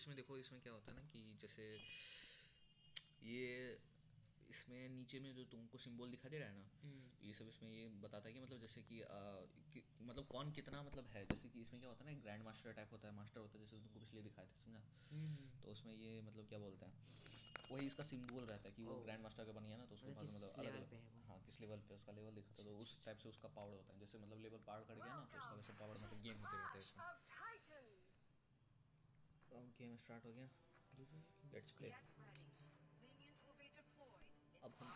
इसमें देखो इसमें क्या होता है ना कि जैसे ये इसमें नीचे में जो तुमको सिंबल दिखा दे रहा है ना तो ये सब इसमें ये बताता है कि मतलब जैसे कि, आ, कि मतलब कौन कितना मतलब है। जैसे कि इसमें क्या होता है ना ग्रैंड मास्टर टाइप होता है मास्टर होता है जैसे तुमको पिछले दिखाए थे समझा? तो उसमें ये मतलब क्या बोलते हैं वही इसका सिंबल रहता है कि वो ग्रैंड मास्टर का बनिया ना तो उसके पास मतलब अलग अलग हाँ किस लेवल पे उसका लेवल दिखाता है तो उस टाइप से उसका पावर होता है। जैसे मतलब लेवल पार कर गया ना तो उसका वैसे पावर मतलब गेम होते रहते हैं गेम स्टार्ट हो गया। लेट्स प्ले अब हम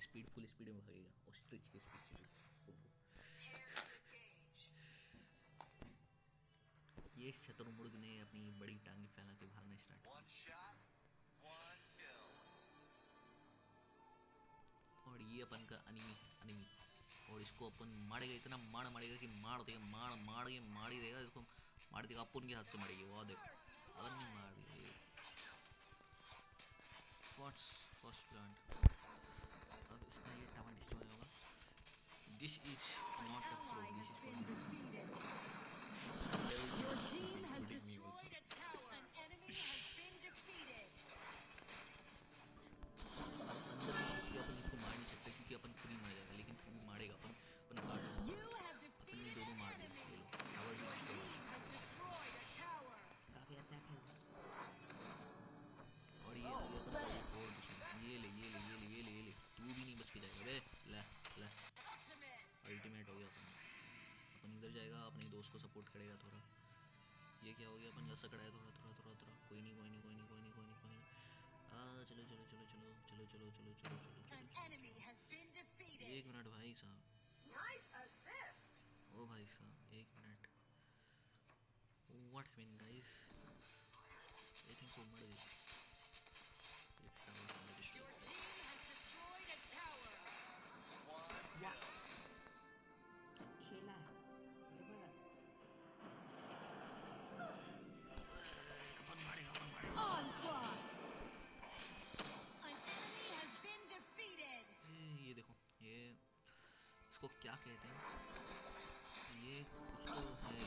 स्पीड फुल स्पीड में भागेगा। और स्ट्रिच की स्पीड से ये शतुर्मुर्ग ने अपनी बड़ी टांग फैला के भागना स्टार्ट और ये अपन का अनिमी अनिमी और इसको अपन मारेगा, इतना मार मारेगा कि मार देगा, मार मार के मार ही देगा। इसको मार देगा, अपन के हाथ से मारेगी। वो देखो। வன்னிமாடு सपोर्ट करेगा थोड़ा। ये क्या हो गया? अपन लसक रहा है थोड़ा थोड़ा थोड़ा थोड़ा। कोई नहीं कोई नहीं कोई नहीं कोई नहीं कोई नहीं कोई नहीं। चलो चलो चलो चलो चलो चलो चलो चलो चलो. एक मिनट भाई साहब। ओ भाई साहब एक मिनट। व्हाट मीन गाइस इसको क्या कहते हैं? ये तो है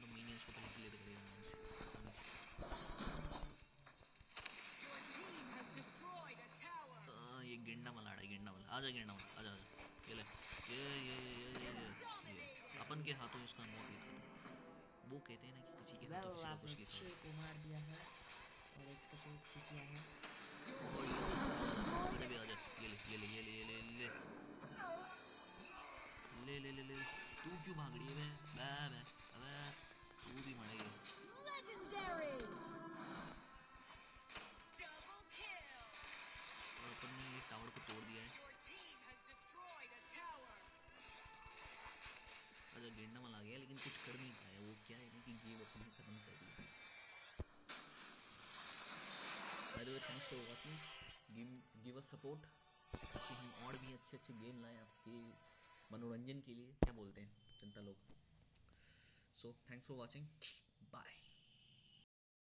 तो मीनियंस को पहले क्लियर tower. आ, ये है मला आजा मला आजा ये ले। ये ये ये ये ये अपन के हाथों इसका वो कहते हैं ना कि किसी के हाथों कुछ दिया है। और एक तो ले तू क्यों भाग रही है बे? बे बे अबे तू भी मरेगी. और अपन ने ये टावर को तोड़ दिया है. अच्छा गेंडा मल आ गया लेकिन कुछ कर नहीं पाया। वो क्या है कि गेम अपन ने खत्म कर दिया। By the way thanks for watching give give us support ताकि हम और भी अच्छे अच्छे गेम लाएँ आपके मनोरंजन के लिए क्या बोलते हैं जनता लोग? So thanks for watching